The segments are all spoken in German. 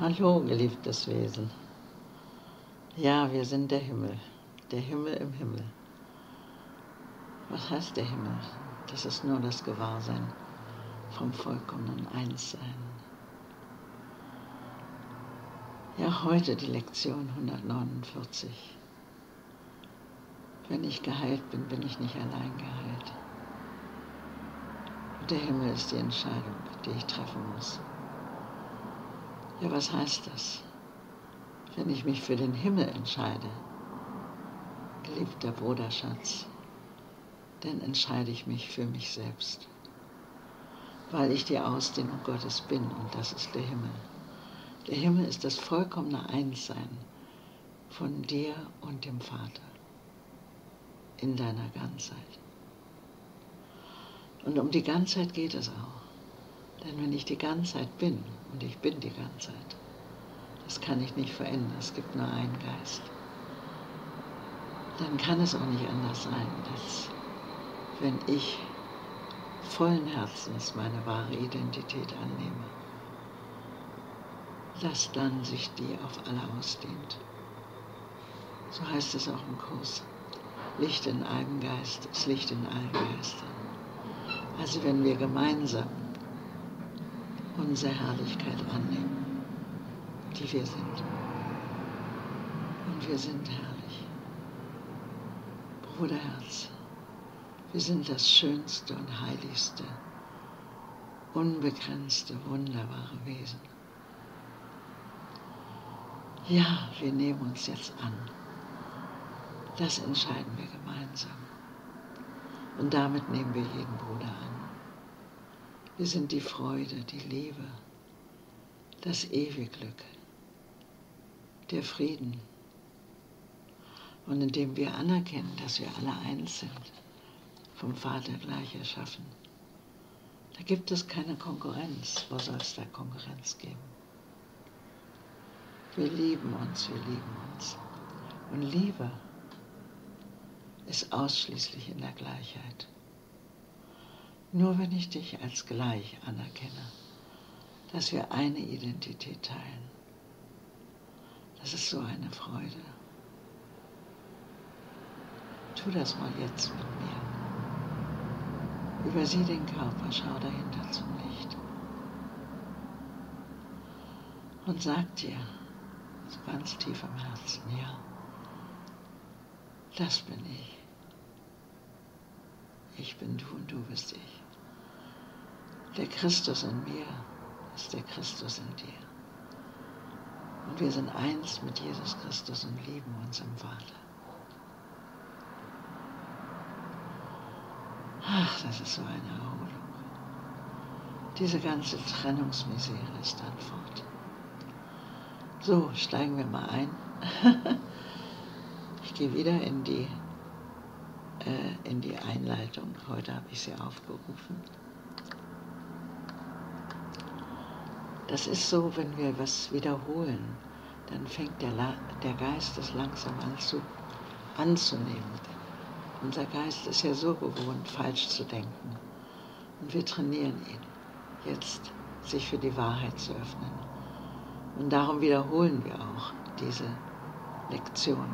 Hallo, geliebtes Wesen. Ja, wir sind der Himmel, der Himmel im Himmel. Was heißt der Himmel? Das ist nur das Gewahrsein vom vollkommenen Einssein. Ja, heute die Lektion 149. Wenn ich geheilt bin, bin ich nicht allein geheilt. Und der Himmel ist die Entscheidung, die ich treffen muss. Ja, was heißt das? Wenn ich mich für den Himmel entscheide, geliebter Bruderschatz, dann entscheide ich mich für mich selbst, weil ich die Ausdehnung Gottes bin und das ist der Himmel. Der Himmel ist das vollkommene Einssein von dir und dem Vater in deiner Ganzheit. Und um die Ganzheit geht es auch. Denn wenn ich die Ganzheit bin, und ich bin die Ganzheit, das kann ich nicht verändern, es gibt nur einen Geist, dann kann es auch nicht anders sein, als wenn ich vollen Herzens meine wahre Identität annehme, dass dann sich die auf alle ausdehnt. So heißt es auch im Kurs. Licht in einem Geist ist Licht in allen Geistern. Also wenn wir gemeinsam unsere Herrlichkeit annehmen, die wir sind. Und wir sind herrlich. Bruderherz, wir sind das schönste und heiligste, unbegrenzte, wunderbare Wesen. Ja, wir nehmen uns jetzt an. Das entscheiden wir gemeinsam. Und damit nehmen wir jeden Bruder an. Wir sind die Freude, die Liebe, das ewige Glück, der Frieden. Und indem wir anerkennen, dass wir alle eins sind, vom Vater gleich erschaffen, da gibt es keine Konkurrenz. Wo soll es da Konkurrenz geben? Wir lieben uns, wir lieben uns. Und Liebe ist ausschließlich in der Gleichheit. Nur wenn ich dich als gleich anerkenne, dass wir eine Identität teilen, das ist so eine Freude. Tu das mal jetzt mit mir. Übersieh den Körper, schau dahinter zum Licht. Und sag dir, so ganz tief im Herzen, ja, das bin ich. Ich bin du und du bist ich. Der Christus in mir ist der Christus in dir. Und wir sind eins mit Jesus Christus und lieben uns im Vater. Ach, das ist so eine Erholung. Diese ganze Trennungsmisere ist dann fort. So, steigen wir mal ein. ich gehe wieder in die, äh, in die Einleitung. Heute habe ich sie aufgerufen. Das ist so, wenn wir was wiederholen, dann fängt der, der Geist es langsam an zu, anzunehmen. Unser Geist ist ja so gewohnt, falsch zu denken. Und wir trainieren ihn, jetzt sich für die Wahrheit zu öffnen. Und darum wiederholen wir auch diese Lektion.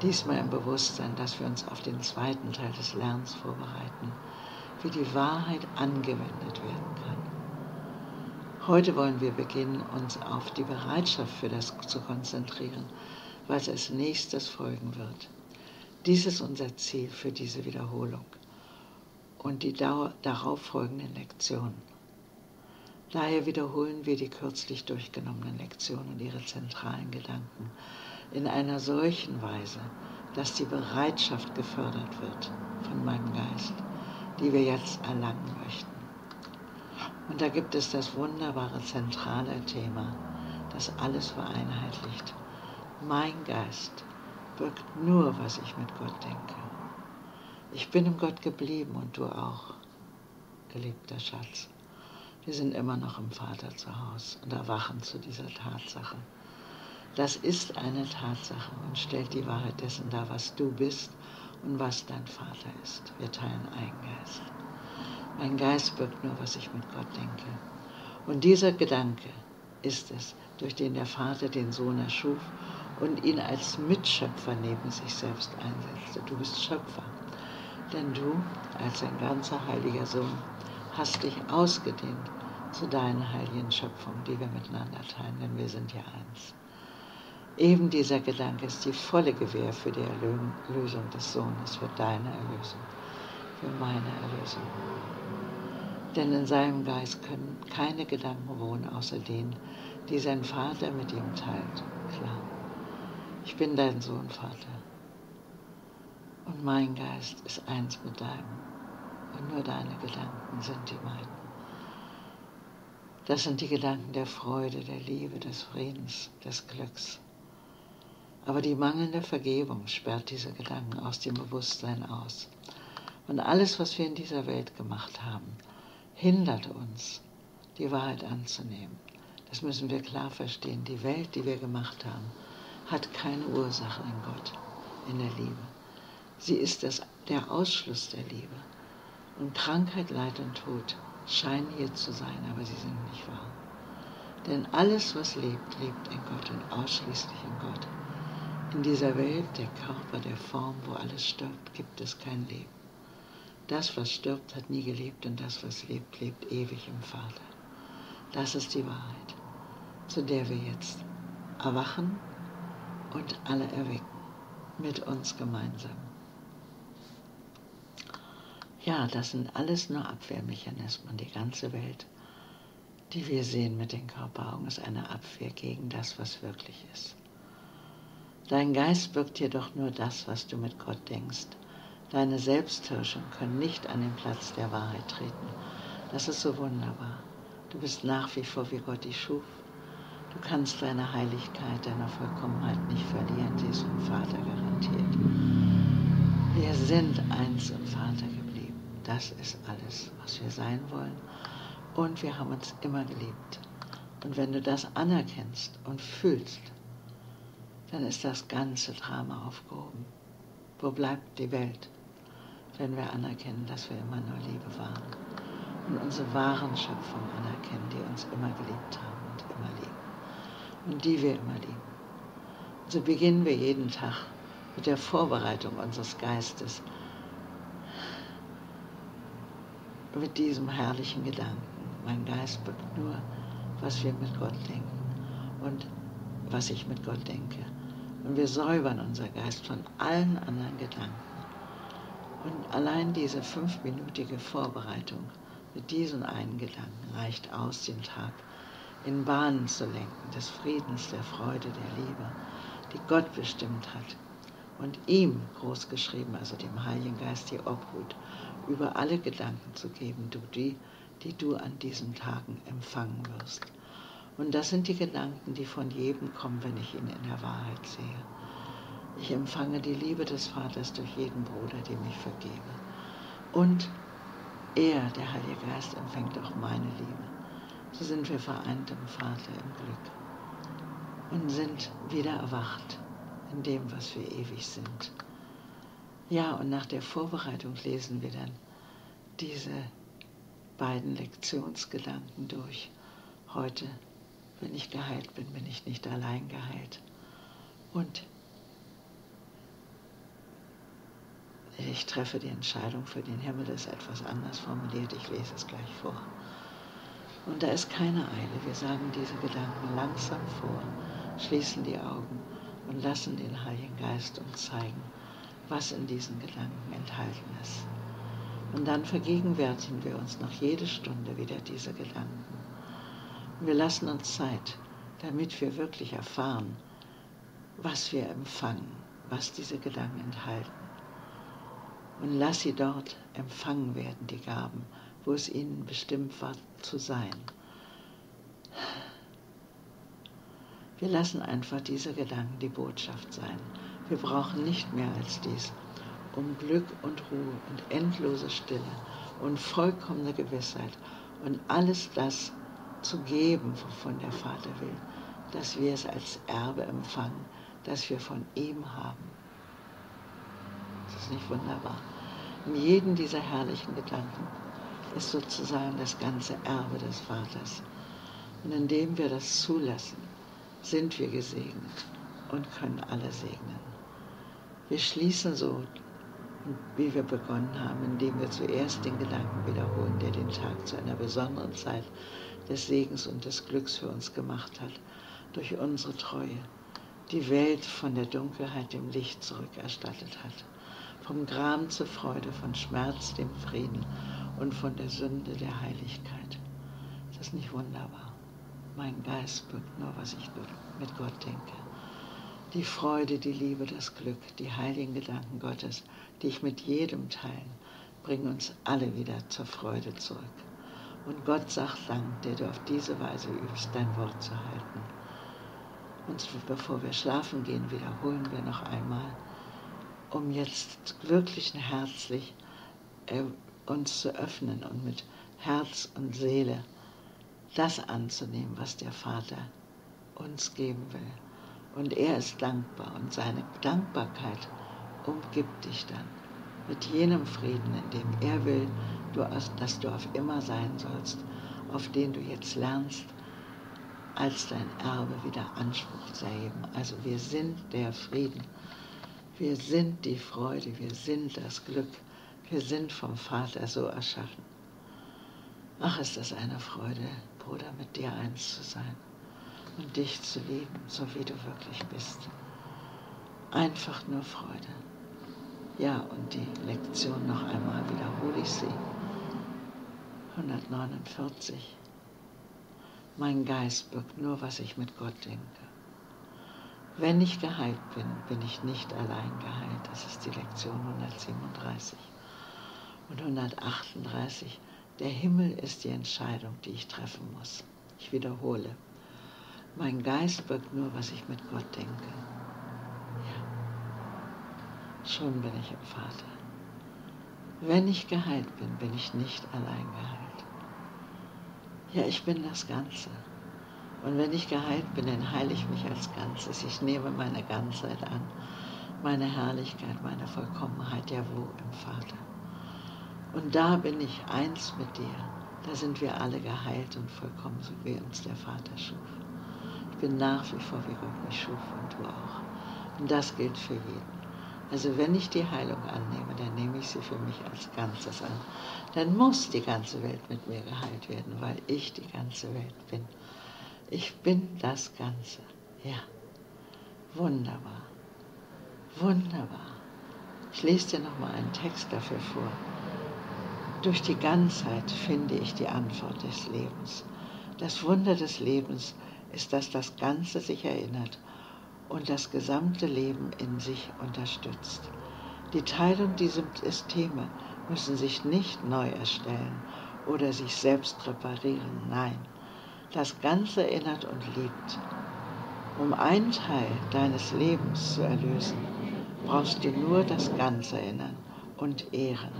Diesmal im Bewusstsein, dass wir uns auf den zweiten Teil des Lernens vorbereiten, wie die Wahrheit angewendet werden kann. Heute wollen wir beginnen, uns auf die Bereitschaft für das zu konzentrieren, was als nächstes folgen wird. Dies ist unser Ziel für diese Wiederholung und die darauf folgenden Lektionen. Daher wiederholen wir die kürzlich durchgenommenen Lektionen und ihre zentralen Gedanken in einer solchen Weise, dass die Bereitschaft gefördert wird von meinem Geist, die wir jetzt erlangen möchten. Und da gibt es das wunderbare zentrale Thema, das alles vereinheitlicht. Mein Geist wirkt nur, was ich mit Gott denke. Ich bin im Gott geblieben und du auch, geliebter Schatz. Wir sind immer noch im Vater zu Hause und erwachen zu dieser Tatsache. Das ist eine Tatsache und stellt die Wahrheit dessen dar, was du bist und was dein Vater ist. Wir teilen einen Geist. Mein Geist wirkt nur, was ich mit Gott denke. Und dieser Gedanke ist es, durch den der Vater den Sohn erschuf und ihn als Mitschöpfer neben sich selbst einsetzte. Du bist Schöpfer. Denn du, als ein ganzer heiliger Sohn, hast dich ausgedehnt zu deiner heiligen Schöpfung, die wir miteinander teilen, denn wir sind ja eins. Eben dieser Gedanke ist die volle Gewähr für die Erlösung des Sohnes, für deine Erlösung, für meine Erlösung. Denn in seinem Geist können keine Gedanken wohnen, außer denen, die sein Vater mit ihm teilt. Klar. Ich bin dein Sohn, Vater. Und mein Geist ist eins mit deinem. Und nur deine Gedanken sind die meinen. Das sind die Gedanken der Freude, der Liebe, des Friedens, des Glücks. Aber die mangelnde Vergebung sperrt diese Gedanken aus dem Bewusstsein aus. Und alles, was wir in dieser Welt gemacht haben, hindert uns, die Wahrheit anzunehmen. Das müssen wir klar verstehen. Die Welt, die wir gemacht haben, hat keine Ursache in Gott, in der Liebe. Sie ist das, der Ausschluss der Liebe. Und Krankheit, Leid und Tod scheinen hier zu sein, aber sie sind nicht wahr. Denn alles, was lebt, lebt in Gott und ausschließlich in Gott. In dieser Welt, der Körper, der Form, wo alles stirbt, gibt es kein Leben. Das, was stirbt, hat nie gelebt und das, was lebt, lebt ewig im Vater. Das ist die Wahrheit, zu der wir jetzt erwachen und alle erwecken, mit uns gemeinsam. Ja, das sind alles nur Abwehrmechanismen. Die ganze Welt, die wir sehen mit den Körperaugen, ist eine Abwehr gegen das, was wirklich ist. Dein Geist wirkt jedoch nur das, was du mit Gott denkst. Deine Selbsthirschung können nicht an den Platz der Wahrheit treten. Das ist so wunderbar. Du bist nach wie vor, wie Gott dich schuf. Du kannst deine Heiligkeit, deine Vollkommenheit nicht verlieren. Sie ist vom Vater garantiert. Wir sind eins im Vater geblieben. Das ist alles, was wir sein wollen. Und wir haben uns immer geliebt. Und wenn du das anerkennst und fühlst, dann ist das ganze Drama aufgehoben. Wo bleibt die Welt? Wenn wir anerkennen, dass wir immer nur Liebe waren und unsere wahren Schöpfung anerkennen, die uns immer geliebt haben und immer lieben und die wir immer lieben. So beginnen wir jeden Tag mit der Vorbereitung unseres Geistes, mit diesem herrlichen Gedanken. Mein Geist birgt nur, was wir mit Gott denken und was ich mit Gott denke. Und wir säubern unser Geist von allen anderen Gedanken. Und allein diese fünfminütige Vorbereitung mit diesen einen Gedanken reicht aus, den Tag in Bahnen zu lenken, des Friedens, der Freude, der Liebe, die Gott bestimmt hat. Und ihm, großgeschrieben, also dem Heiligen Geist, die Obhut über alle Gedanken zu geben, du die, die du an diesen Tagen empfangen wirst. Und das sind die Gedanken, die von jedem kommen, wenn ich ihn in der Wahrheit sehe. Ich empfange die Liebe des Vaters durch jeden Bruder, dem ich vergebe. Und er, der Heilige Geist, empfängt auch meine Liebe. So sind wir vereint im Vater im Glück und sind wieder erwacht in dem, was wir ewig sind. Ja, und nach der Vorbereitung lesen wir dann diese beiden Lektionsgedanken durch. Heute, wenn ich geheilt bin, bin ich nicht allein geheilt. Und Ich treffe die Entscheidung für den Himmel, das ist etwas anders formuliert. Ich lese es gleich vor. Und da ist keine Eile. Wir sagen diese Gedanken langsam vor, schließen die Augen und lassen den Heiligen Geist uns zeigen, was in diesen Gedanken enthalten ist. Und dann vergegenwärtigen wir uns noch jede Stunde wieder diese Gedanken. Und wir lassen uns Zeit, damit wir wirklich erfahren, was wir empfangen, was diese Gedanken enthalten und lass sie dort empfangen werden, die Gaben, wo es ihnen bestimmt war zu sein. Wir lassen einfach diese Gedanken die Botschaft sein. Wir brauchen nicht mehr als dies, um Glück und Ruhe und endlose Stille und vollkommene Gewissheit und alles das zu geben, wovon der Vater will, dass wir es als Erbe empfangen, das wir von ihm haben. Das ist nicht wunderbar. In jedem dieser herrlichen Gedanken ist sozusagen das ganze Erbe des Vaters. Und indem wir das zulassen, sind wir gesegnet und können alle segnen. Wir schließen so, wie wir begonnen haben, indem wir zuerst den Gedanken wiederholen, der den Tag zu einer besonderen Zeit des Segens und des Glücks für uns gemacht hat, durch unsere Treue, die Welt von der Dunkelheit dem Licht zurückerstattet hat, vom Gram zur Freude, von Schmerz dem Frieden und von der Sünde der Heiligkeit. Ist das nicht wunderbar? Mein Geist birgt nur, was ich mit Gott denke. Die Freude, die Liebe, das Glück, die heiligen Gedanken Gottes, die ich mit jedem teile, bringen uns alle wieder zur Freude zurück. Und Gott sagt Dank, der du auf diese Weise übst, dein Wort zu halten. Und bevor wir schlafen gehen, wiederholen wir noch einmal, um jetzt wirklich herzlich äh, uns zu öffnen und mit Herz und Seele das anzunehmen, was der Vater uns geben will. Und er ist dankbar und seine Dankbarkeit umgibt dich dann mit jenem Frieden, in dem er will, dass du auf immer sein sollst, auf den du jetzt lernst, als dein Erbe wieder Anspruch zu erheben. Also wir sind der Frieden, wir sind die Freude, wir sind das Glück, wir sind vom Vater so erschaffen. Ach, ist das eine Freude, Bruder, mit dir eins zu sein und dich zu lieben, so wie du wirklich bist. Einfach nur Freude. Ja, und die Lektion noch einmal wiederhole ich sie. 149. Mein Geist birgt nur, was ich mit Gott denke. Wenn ich geheilt bin, bin ich nicht allein geheilt. Das ist die Lektion 137. Und 138. Der Himmel ist die Entscheidung, die ich treffen muss. Ich wiederhole. Mein Geist birgt nur, was ich mit Gott denke. Ja. Schon bin ich im Vater. Wenn ich geheilt bin, bin ich nicht allein geheilt. Ja, ich bin das Ganze. Und wenn ich geheilt bin, dann heile ich mich als Ganzes. Ich nehme meine Ganzheit an, meine Herrlichkeit, meine Vollkommenheit, ja wo im Vater. Und da bin ich eins mit dir. Da sind wir alle geheilt und vollkommen, so wie uns der Vater schuf. Ich bin nach wie vor, wie Gott mich schuf und du auch. Und das gilt für jeden. Also wenn ich die Heilung annehme, dann nehme ich sie für mich als Ganzes an. Dann muss die ganze Welt mit mir geheilt werden, weil ich die ganze Welt bin. Ich bin das Ganze. Ja, wunderbar. Wunderbar. Ich lese dir nochmal einen Text dafür vor. Durch die Ganzheit finde ich die Antwort des Lebens. Das Wunder des Lebens ist, dass das Ganze sich erinnert und das gesamte Leben in sich unterstützt. Die Teile dieser Systeme müssen sich nicht neu erstellen oder sich selbst reparieren. Nein, das Ganze erinnert und liebt. Um einen Teil deines Lebens zu erlösen, brauchst du nur das Ganze erinnern und ehren.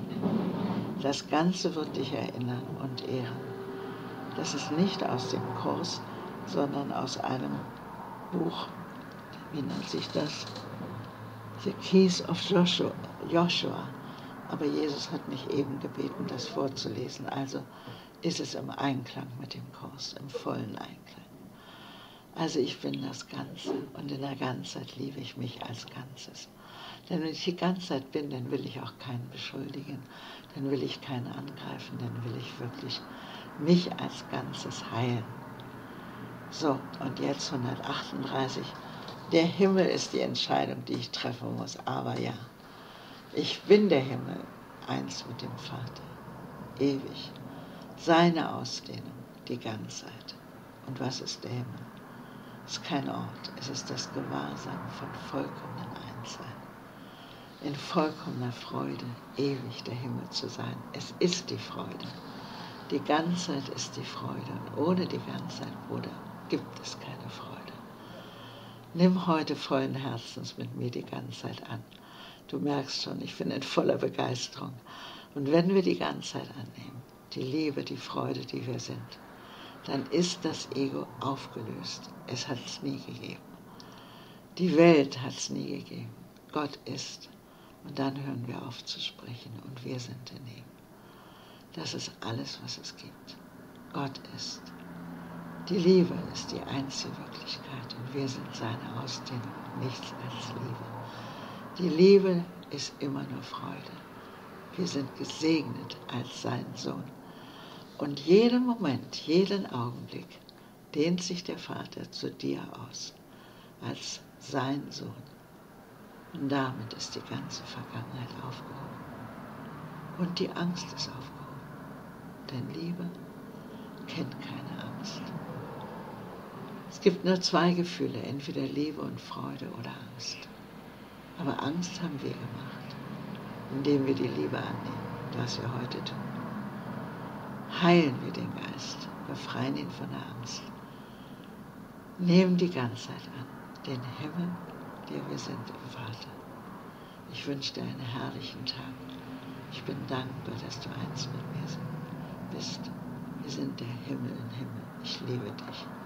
Das Ganze wird dich erinnern und ehren. Das ist nicht aus dem Kurs, sondern aus einem Buch, wie nennt sich das? The Keys of Joshua. Joshua. Aber Jesus hat mich eben gebeten, das vorzulesen. Also ist es im Einklang mit dem Kurs, im vollen Einklang. Also ich bin das Ganze und in der Ganzheit liebe ich mich als Ganzes. Denn wenn ich die Ganzheit bin, dann will ich auch keinen beschuldigen, dann will ich keinen angreifen, dann will ich wirklich mich als Ganzes heilen. So, und jetzt 138. Der Himmel ist die Entscheidung, die ich treffen muss. Aber ja, ich bin der Himmel, eins mit dem Vater, ewig. Seine Ausdehnung, die Ganzheit. Und was ist der Himmel? Es ist kein Ort, es ist das Gewahrsein von vollkommenen Einssein. In vollkommener Freude, ewig der Himmel zu sein. Es ist die Freude. Die Ganzheit ist die Freude. Und ohne die Ganzheit, Bruder, gibt es keine Freude. Nimm heute vollen Herzens mit mir die Ganzheit an. Du merkst schon, ich bin in voller Begeisterung. Und wenn wir die Ganzheit annehmen, die Liebe, die Freude, die wir sind, dann ist das Ego aufgelöst. Es hat es nie gegeben. Die Welt hat es nie gegeben. Gott ist. Und dann hören wir auf zu sprechen und wir sind in ihm. Das ist alles, was es gibt. Gott ist. Die Liebe ist die einzige Wirklichkeit und wir sind seine Ausdehnung, nichts als Liebe. Die Liebe ist immer nur Freude. Wir sind gesegnet als sein Sohn. Und jeden Moment, jeden Augenblick dehnt sich der Vater zu dir aus, als sein Sohn. Und damit ist die ganze Vergangenheit aufgehoben. Und die Angst ist aufgehoben. Denn Liebe kennt keine Angst. Es gibt nur zwei Gefühle, entweder Liebe und Freude oder Angst. Aber Angst haben wir gemacht, indem wir die Liebe annehmen, was wir heute tun. Heilen wir den Geist, befreien ihn von der Angst. Nehmen die Ganzheit an, den Himmel, der wir sind im Vater. Ich wünsche dir einen herrlichen Tag. Ich bin dankbar, dass du eins mit mir bist. Wir sind der Himmel im Himmel. Ich liebe dich.